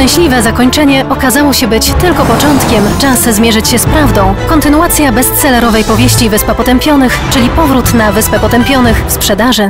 Szczęśliwe zakończenie okazało się być tylko początkiem. Czas zmierzyć się z prawdą. Kontynuacja bestsellerowej powieści Wyspa Potępionych, czyli powrót na Wyspę Potępionych w sprzedaży.